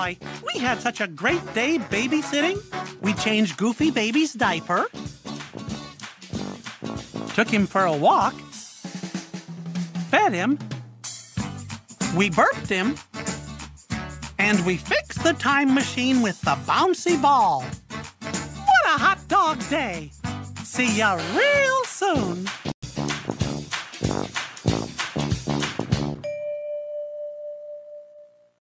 boy, we had such a great day babysitting. We changed Goofy Baby's diaper, took him for a walk, fed him, we burped him, and we fixed the time machine with the bouncy ball. What a hot dog day! See ya real soon.